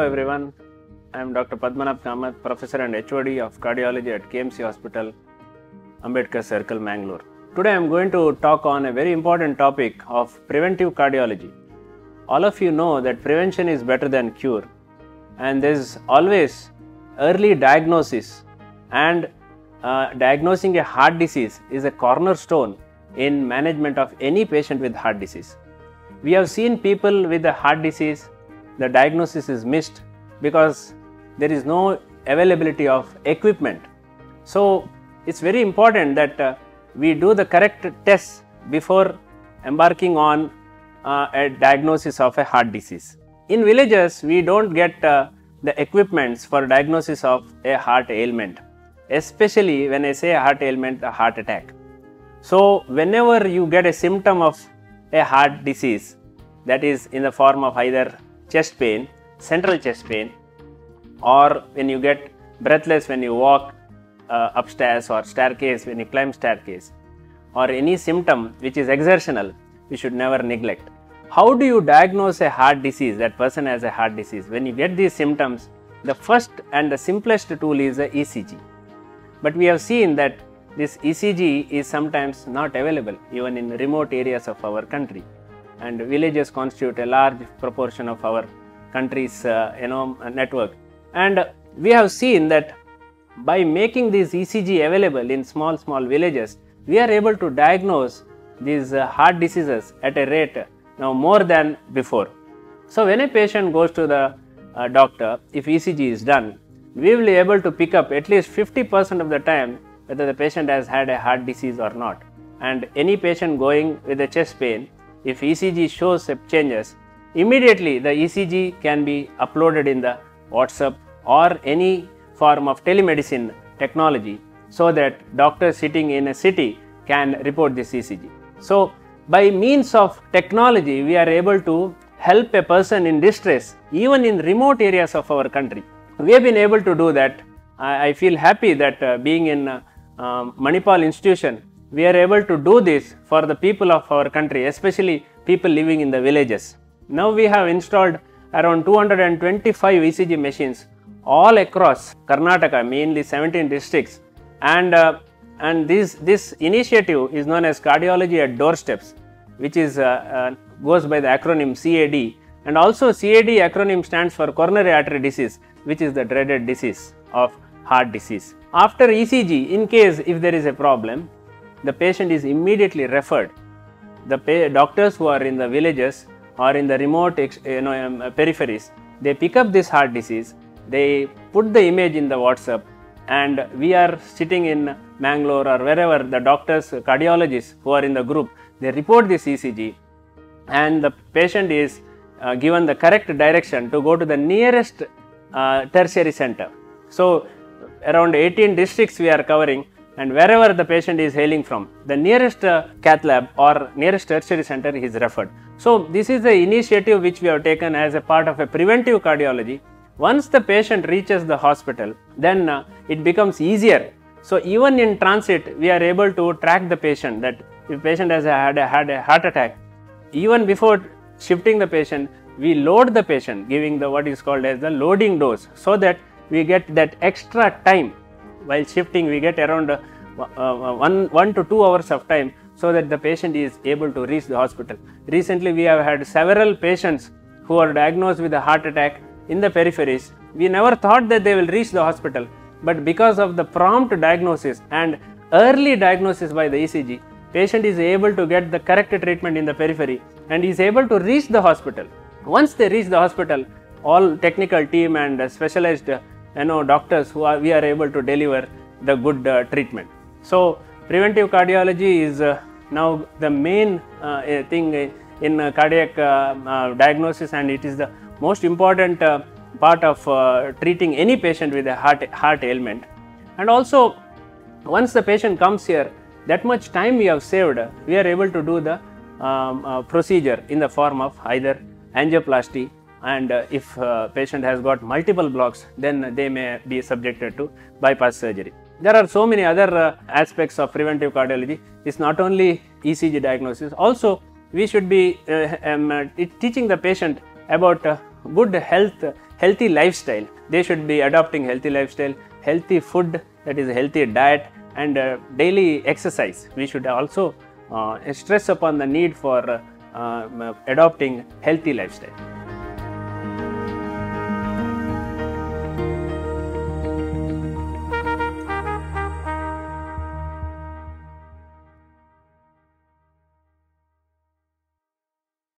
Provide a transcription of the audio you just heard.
Hello everyone, I am Dr. Padmanabh Kamat, Professor and HOD of Cardiology at KMC Hospital, Ambedkar Circle, Mangalore. Today I am going to talk on a very important topic of preventive cardiology. All of you know that prevention is better than cure and there is always early diagnosis and uh, diagnosing a heart disease is a cornerstone in management of any patient with heart disease. We have seen people with a heart disease, the diagnosis is missed because there is no availability of equipment. So, it's very important that uh, we do the correct tests before embarking on uh, a diagnosis of a heart disease. In villages, we don't get uh, the equipments for diagnosis of a heart ailment, especially when I say heart ailment, a heart attack. So, whenever you get a symptom of a heart disease that is in the form of either chest pain, central chest pain, or when you get breathless when you walk uh, upstairs or staircase when you climb staircase, or any symptom which is exertional, we should never neglect. How do you diagnose a heart disease? That person has a heart disease. When you get these symptoms, the first and the simplest tool is the ECG. But we have seen that this ECG is sometimes not available even in remote areas of our country and villages constitute a large proportion of our country's uh, you know network and we have seen that by making this ECG available in small small villages we are able to diagnose these uh, heart diseases at a rate now more than before. So when a patient goes to the uh, doctor if ECG is done we will be able to pick up at least 50 percent of the time whether the patient has had a heart disease or not. And any patient going with a chest pain, if ECG shows changes, immediately the ECG can be uploaded in the WhatsApp or any form of telemedicine technology so that doctors sitting in a city can report this ECG. So, by means of technology, we are able to help a person in distress even in remote areas of our country. We have been able to do that. I, feel happy that uh, being in uh, um, Manipal institution, we are able to do this for the people of our country, especially people living in the villages. Now we have installed around 225 ECG machines all across Karnataka, mainly 17 districts, and uh, and this this initiative is known as cardiology at doorsteps, which is uh, uh, goes by the acronym CAD, and also CAD acronym stands for coronary artery disease, which is the dreaded disease of heart disease. After ECG, in case if there is a problem, the patient is immediately referred. The doctors who are in the villages or in the remote you know, um, peripheries, they pick up this heart disease, they put the image in the WhatsApp and we are sitting in Mangalore or wherever the doctors, cardiologists who are in the group, they report this ECG and the patient is uh, given the correct direction to go to the nearest uh, tertiary center. So, around 18 districts we are covering and wherever the patient is hailing from, the nearest uh, cath lab or nearest tertiary center is referred. So, this is the initiative which we have taken as a part of a preventive cardiology. Once the patient reaches the hospital, then uh, it becomes easier. So, even in transit, we are able to track the patient that if patient has had a, had a heart attack, even before shifting the patient, we load the patient giving the what is called as the loading dose so that we get that extra time while shifting we get around uh, uh, one, one to two hours of time so that the patient is able to reach the hospital. Recently we have had several patients who are diagnosed with a heart attack in the peripheries. We never thought that they will reach the hospital but because of the prompt diagnosis and early diagnosis by the ECG, patient is able to get the correct treatment in the periphery and is able to reach the hospital. Once they reach the hospital, all technical team and specialized you know doctors who are we are able to deliver the good uh, treatment. So, preventive cardiology is uh, now the main uh, thing in cardiac diagnosis and it is the most important part of treating any patient with a heart, heart ailment. And also once the patient comes here that much time we have saved we are able to do the um, procedure in the form of either angioplasty and uh, if uh, patient has got multiple blocks then they may be subjected to bypass surgery. There are so many other uh, aspects of preventive cardiology. It's not only ECG diagnosis, also we should be um, teaching the patient about good health, healthy lifestyle. They should be adopting healthy lifestyle, healthy food, that is healthy diet, and uh, daily exercise. We should also uh, stress upon the need for uh, um, adopting healthy lifestyle.